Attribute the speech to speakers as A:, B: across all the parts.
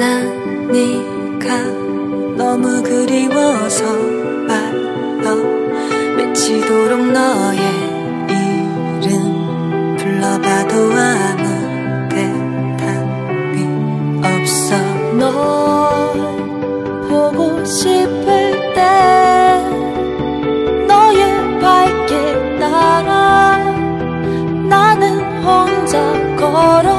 A: 난 네가 너무 그리워서 말로 미치도록 너의 이름 불러봐도 아무 대답이 없어.
B: 널 보고 싶을 때 너의 발길 따라 나는 혼자 걸어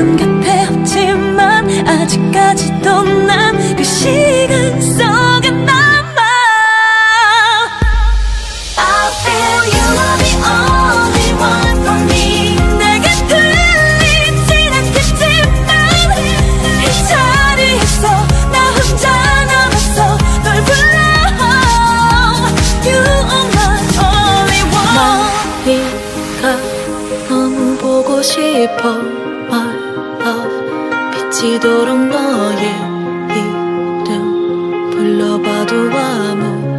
A: 지금 곁에 없지만 아직까지도 난 그 시간 속에 남아.
B: I feel you are love me.
A: 내게 들리진 않겠지만 이 자리에서 나 혼자 남았어 널 불러 You all
B: 보고 싶어. 더 비치도록 너의 이름 불러봐도 아무